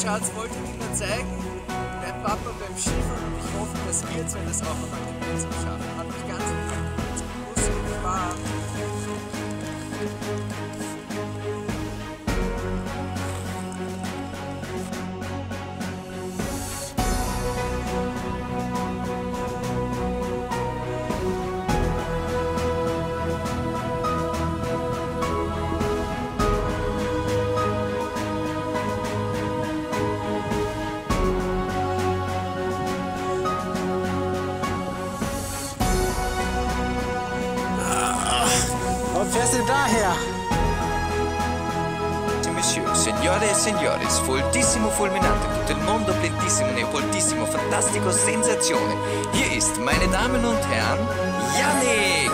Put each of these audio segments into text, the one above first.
Schatz, wollte ich dir zeigen. Papa beim Skifahren und ich hoffe, dass wir zwei das auch einmal gemeinsam schaffen. Hat mich ganz signore e signores, foltissimo fulminante, tutto il mondo plentissimo, neopoltissimo, fantastico, sensazione. Hier ist, meine Damen und Herren, Yannick!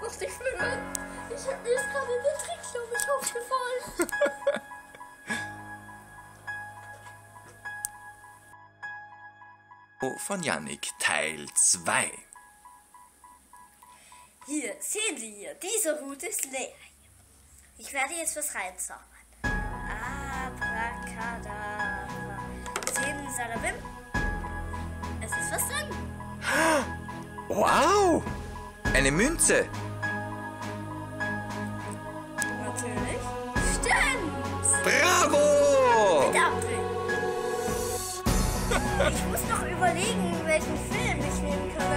Mach dich schwimmen. Ich hab mir ist gerade der Trick, glaube ich, aufgefallen. Von Yannick, Teil 2. Hier, sehen Sie hier, diese Route ist leer. Ich werde jetzt was reinzaubern. Abracadabra. Simsalabim. Es ist was drin. Wow! Eine Münze! Natürlich. Stimmt. Bravo! Mit Apfel. Ich muss noch überlegen, welchen Film ich nehmen. Kann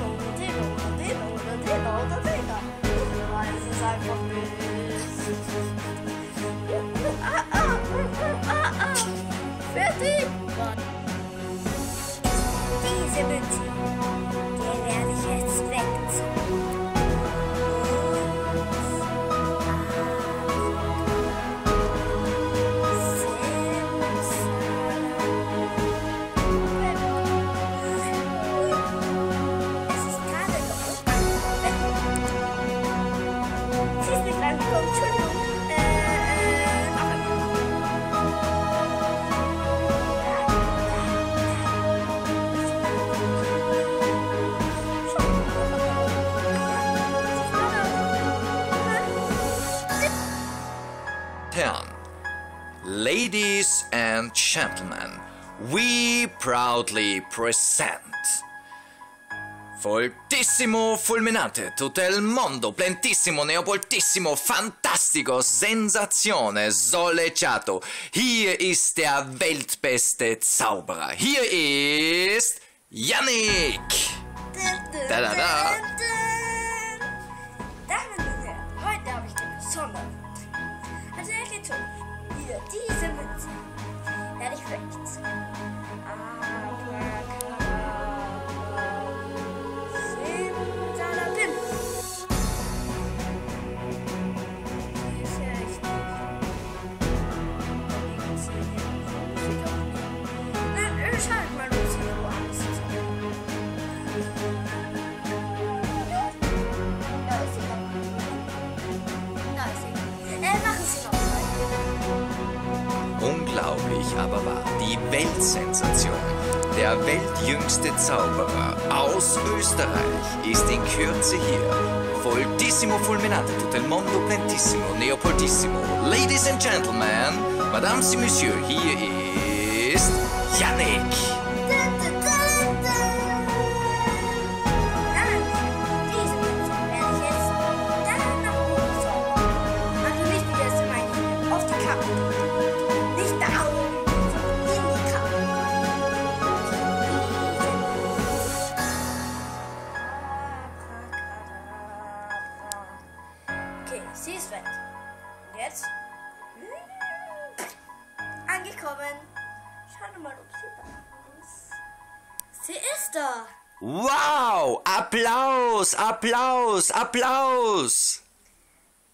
oder den oder den oder den oder den oder den? Ich weiß es einfach nicht. Ah, ah, ah, ah, ah. Fertig. Diese Münze, Gentlemen, we proudly present Foltissimo fulminante, tutto il mondo, plentissimo, neopoltissimo, fantastico, sensazione, solecciato. Hier ist der weltbeste Zauberer. Hier ist Yannick. Da, da, da. Damen und Herren, heute habe ich den besonderen. Also er geht so. Hier, diese Mütze werde ich Unglaublich aber wahr, die Weltsensation. Der weltjüngste Zauberer aus Österreich ist in Kürze hier. Foltissimo fulminante, tutto il mondo plentissimo, neopoltissimo. Ladies and Gentlemen, Mesdames et Messieurs, hier ist Yannick. Wir mal, ob sie da ist. Sie ist da. Wow! Applaus, Applaus, Applaus!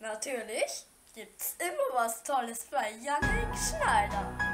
Natürlich gibt's immer was Tolles bei Yannick Schneider.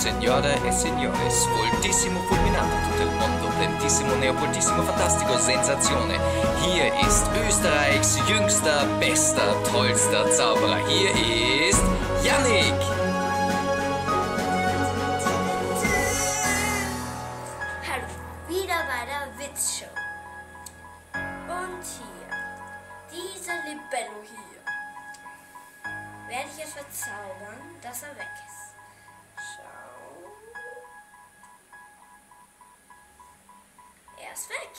Signore e Signores, Voltissimo Fulminante, tutto il mondo, Plentissimo Neopoltissimo Fantastico, Sensazione. Hier ist Österreichs jüngster, bester, tollster Zauberer. Hier ist Yannick. Hallo, wieder bei der Witzshow. Und hier, dieser Libello hier, werde ich jetzt verzaubern, dass er weg ist. Ist weg.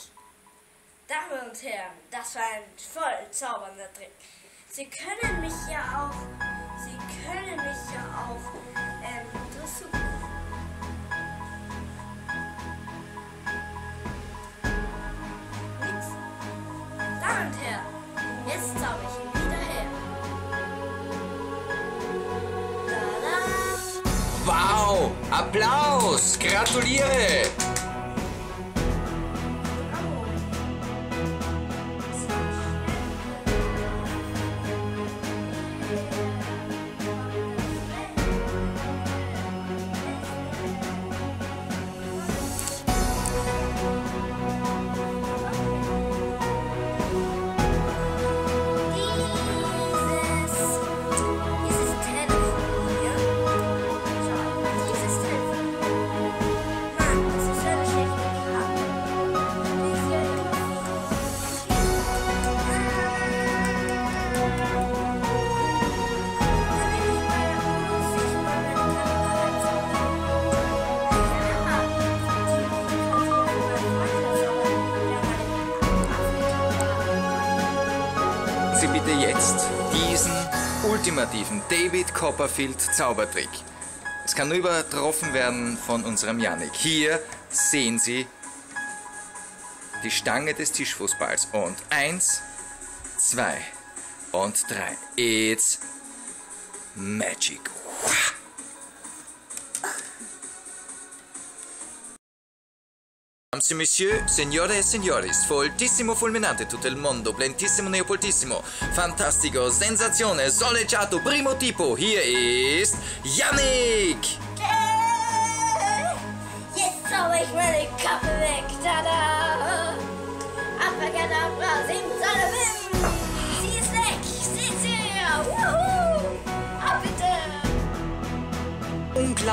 Damen und Herren, das war ein voll zaubernder Trick. Sie können mich ja auch, Sie können mich ja auch ähm, Dressur. Damen und Herren, jetzt zauber ich ihn wieder her. Wow, Applaus, gratuliere. Sie bitte jetzt diesen ultimativen David Copperfield Zaubertrick. Es kann nur übertroffen werden von unserem Yannick. Hier sehen Sie die Stange des Tischfußballs. Und eins, zwei und drei. It's magic. Mesdames et messieurs, signore e signoris, foltissimo fulminante tutto il mondo, plentissimo neopoltissimo, fantastico, sensazione, soleggiato, primo tipo, hier ist Yannick! Jetzt zauber ich meine Kappe weg. Tada!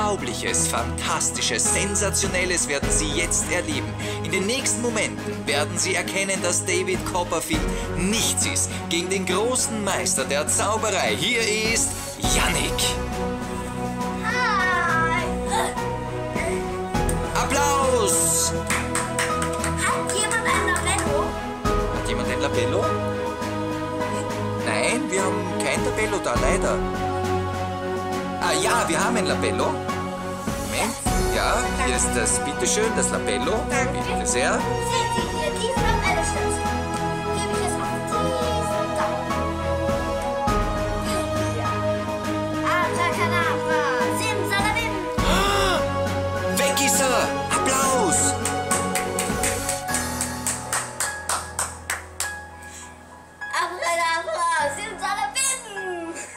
Unglaubliches, Fantastisches, Sensationelles werden Sie jetzt erleben. In den nächsten Momenten werden Sie erkennen, dass David Copperfield nichts ist gegen den großen Meister der Zauberei. Hier ist Yannick. Hi! Applaus! Hat jemand ein Lavendel? Hat jemand ein Labello? Nein, wir haben kein Labello da, leider. Ah ja, wir haben ein Labello. Ja, hier ist das, bitteschön, das Labello. Bitte sehr. Weg ist er! Applaus!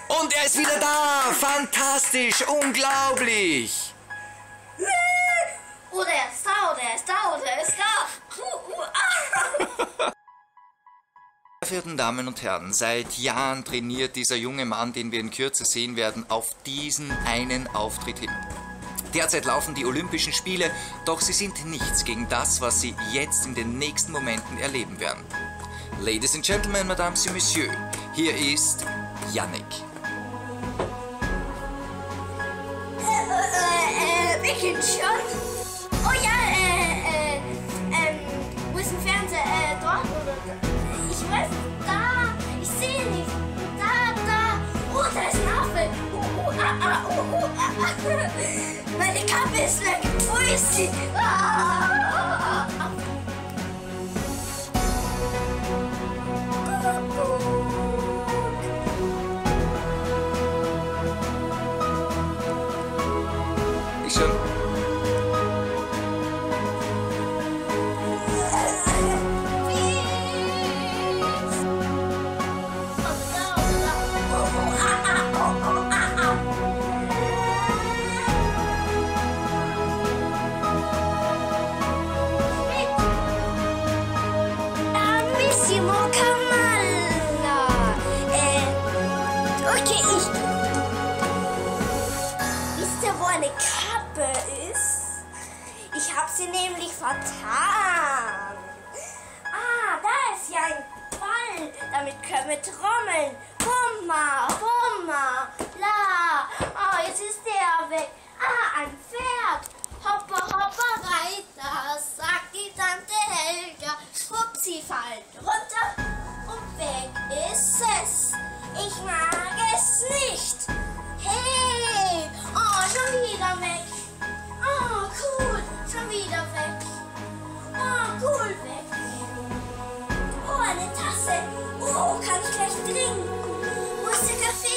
Und er ist wieder da! Fantastisch! Unglaublich! Verehrten Damen und Herren, seit Jahren trainiert dieser junge Mann, den wir in Kürze sehen werden, auf diesen einen Auftritt hin. Derzeit laufen die Olympischen Spiele, doch sie sind nichts gegen das, was Sie jetzt in den nächsten Momenten erleben werden. Ladies and Gentlemen, Mesdames et Messieurs, hier ist Yannick. Äh, äh, beginnt Meine Kappe ist weg. Wo ist sie? Ah. Trommeln. Bumma, bumma, Music